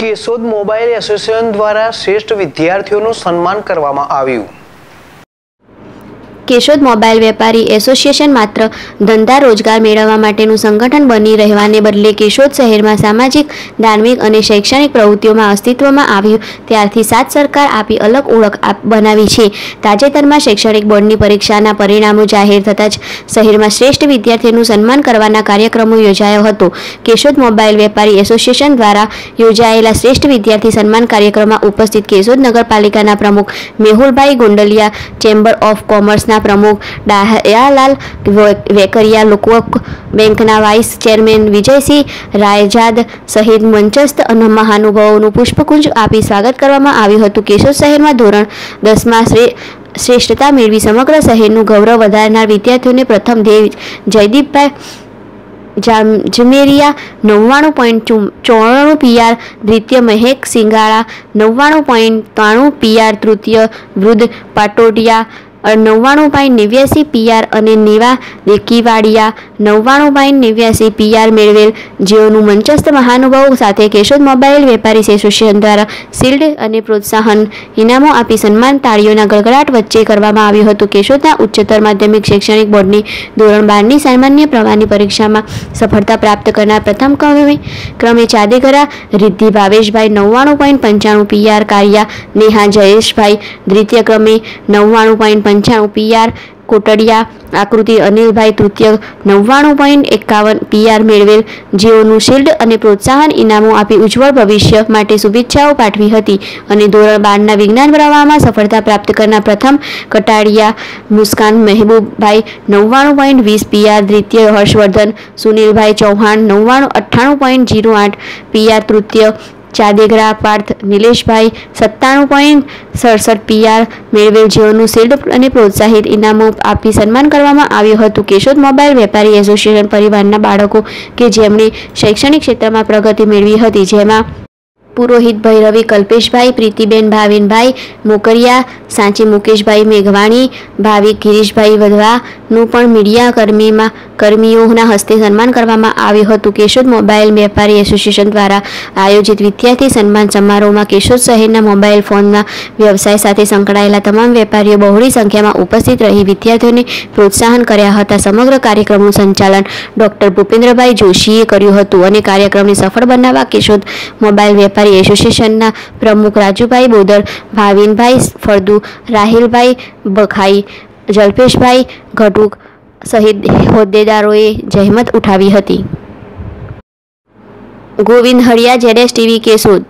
Keshod mobile association દ્વારા શ્રેષ્ઠ વિદ્યાર્થીઓનું સન્માન કરવામાં આવ્યું. કેશોદ મોબાઈલ વેપારી એસોસિએશન માત્ર ધંધા રોજગાર મેળવવા માટેનું સંગઠન બની રહેવાને બદલે કેશોદ શહેરમાં સામાજિક, ધાર્મિક અને શૈક્ષણિક પ્રવૃત્તિઓમાં અસ્તિત્વમાં આવ્યું. ત્યારથી સાત સરકાર આપી અલગ ઓળખ બનાવી છે. તાજેતરમાં શૈક્ષણિક બોર્ડની પરીક્ષાના પરિણામો જાહેર થતાં જ શહેરમાં શ્રેષ્ઠ વિદ્યાર્થીનું સન્માન કરવાના કાર્યક્રમો યોજાયો હતો. કેશોદ મોબાઈલ વેપારી એસોસિએશન દ્વારા યોજાયેલા શ્રેષ્ઠ વિદ્યાર્થી સન્માન કાર્યક્રમમાં ઉપસ્થિત કેશોદ નગરપાલિકાના પ્રમુખ મેહુલભાઈ ગોંડલિયા, ચેમ્બર ઓફ કોમર્સના પ્રમુખ ડાહયાલાલ વેકરિયા, લોકવક બેંકના વાઇસ ચેરમેન વિજયસિંહ રાયજાદ સહિત મંચસ્થ અને મહાનુભાવોનું પુષ્પકુંજ આપી સ્વાગત કરવામાં આવ્યું હતું. કેશોદ શહેરમાં ધોરણ દસમાં શ્રી, શ્રેષ્ઠતા મેળવી સમગ્ર શહેરનું ગૌરવ વધારનાર વિદ્યાર્થીઓને પ્રથમ ધ્યેય જયદીપભાઈ જામ જમેરિયા નવ્વાણું પોઈન્ટ ચોરાણું પીઆર દ્વિતીય મહેક સિંગાળા નવ્વાણું પોઈન્ટ ત્રાણું પીઆર તૃતીય વૃદ્ધ પાટોડિયા નવ્વાણું પોઈન્ટ નેવ્યાસી પીઆર અને નેવા દેકીવાડિયા નવ્વાણું પોઈન્ટ નેવ્યાસી પીઆર મેળવેલ જેઓનું મંચસ્થ મહાનુભાવો સાથે કેશોદ મોબાઈલ વેપારી એસોસિએશન દ્વારા શિલ્ડ અને પ્રોત્સાહન ઇનામો આપી સન્માન તાળીઓના ગળગડાટ વચ્ચે કરવામાં આવ્યું હતું. કેશોદના ઉચ્ચતર માધ્યમિક શૈક્ષણિક બોર્ડની ધોરણ બારની સામાન્ય પ્રવાહની પરીક્ષામાં સફળતા પ્રાપ્ત કરનાર પ્રથમ ક્રમે ક્રમે ચાદેગરા રિદ્ધિ ભાવેશભાઈ, નવ્વાણું પોઈન્ટ પંચાણું પીઆર કાર્યા, નેહા જયેશભાઈ, દ્વિતીય ક્રમે નવ્વાણું પોઈન્ટ પંચાણું પીઆર કોટડિયા, આકૃતિ અનિલભાઈ તૃતીય, નવ્વાણું પોઈન્ટ એકાવન પીઆર મેળવેલ. જેઓનું શિલ્ડ અને પ્રોત્સાહન ઇનામો આપી ઉજ્જવળ ભવિષ્ય માટે શુભેચ્છાઓ પાઠવી હતી અને ધોરણ બારના વિજ્ઞાન પ્રવાહમાં સફળતા પ્રાપ્ત કરનાર પ્રથમ કટાડિયા મુસ્કાન મહેબૂબભાઈ, નવ્વાણું પોઈન્ટ વીસ પીઆર દ્વિતીય હર્ષવર્ધન, સુનિલભાઈ ચૌહાણ, નવ્વાણું અઠ્ઠાણું પોઈન્ટ જીરો આઠ પીઆર તૃતીય ચાદેગરા પાર્થ નિલેશભાઈ સત્તાણું પોઈન્ટ સડસઠ પીઆર મેળવેલ જેઓનું શિલ્ડ અને પ્રોત્સાહિત ઇનામો આપી સન્માન કરવામાં આવ્યું હતું. કેશોદ મોબાઈલ વેપારી એસોસિએશન પરિવારના બાળકો કે જેમણે શૈક્ષણિક ક્ષેત્રમાં પ્રગતિ મેળવી હતી, જેમાં પુરોહિતભાઈ રવિ, કલ્પેશભાઈ, પ્રીતિબેન ભાવિનભાઈ મોકરિયા, સાંચી મુકેશભાઈ મેઘવાણી, ભાવિક ગિરીશભાઈ વધવાનું પણ મીડિયા કર્મીમાં, કર્મીઓના હસ્તે સન્માન કરવામાં આવ્યું હતું. કેશોદ મોબાઈલ વેપારી એસોસિએશન દ્વારા આયોજિત વિદ્યાર્થી સન્માન સમારોહમાં કેશોદ શહેરના મોબાઈલ ફોનના વ્યવસાય સાથે સંકળાયેલા તમામ વેપારીઓ બહોળી સંખ્યામાં ઉપસ્થિત રહી વિદ્યાર્થીઓને પ્રોત્સાહન કર્યા હતા. સમગ્ર કાર્યક્રમનું સંચાલન ડોક્ટર ભૂપેન્દ્રભાઈ જોશીએ કર્યું હતું અને કાર્યક્રમને સફળ બનાવવા કેશોદ મોબાઈલ વેપારી એસોસિએશનના પ્રમુખ રાજુભાઈ બોદર ભાવિનભાઈ ફળદુ, રાહિલભાઈ બખાઈ જલ્પેશભાઈ ઘટુક સહિત હોદ્દેદારોએ જહેમત ઉઠાવી હતી. ગોવિંદ હળિયા જેડેશ ટીવી કેશોદ.